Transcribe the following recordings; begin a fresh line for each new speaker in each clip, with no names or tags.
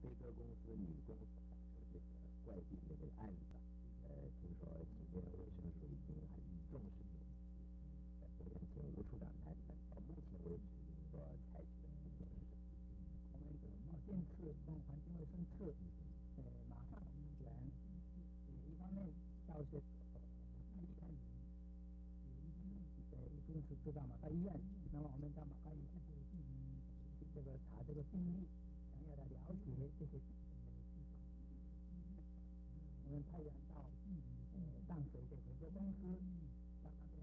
飞鸽公司女工这个怪病的这个案子，呃，听说西边卫生署已经很重视这个问题，呃，请吴处长谈谈，到目前为止所采取的步骤是？
我们这个保健处跟环境卫生处，呃，马上援，一方面到这个医院，呃，一定是知道嘛，到医院，那么我们在马上医院，这个查这个病例。要来了解这些，我们派员到呃淡水的回收公司，到那边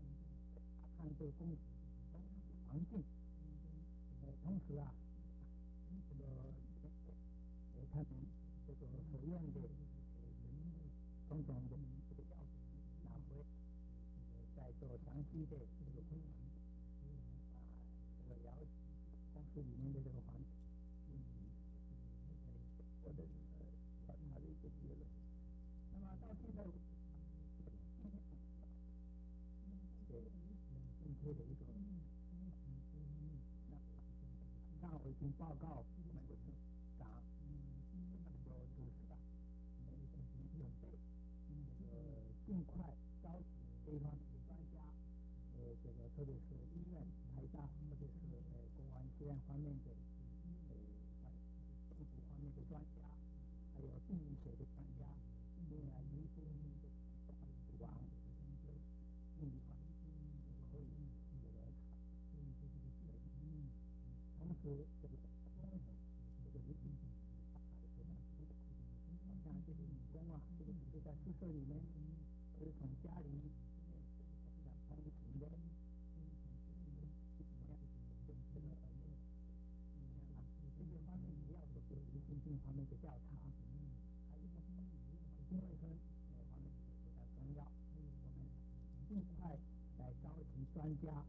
看这个公司环境，呃，同时啊，这个呃他们这个所用的种种的这个药品拿回，再做详细的这个分析，到现在，对正确的一个，那我已经报告我们的省长，那个就是啊，准备这个尽快召集这方面的专家，呃，这个特别是医院、台大或者是呃公安医院方面的。方面的专家，同时这个这个女好像这个女工啊，这个只是在宿舍里面，是从家里想通行的，怎么样？这个。这些方面也要做流行病方面的调查，还有一个环境卫生方面比较重要。我们尽快来召集专家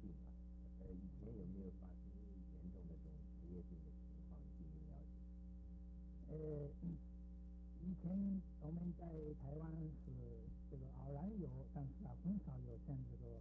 病啊，呃，以前有没有发生严重的这种职业病的情况？进行了解？
呃。以前我们在台湾是这个偶然有，但是啊很少有像这个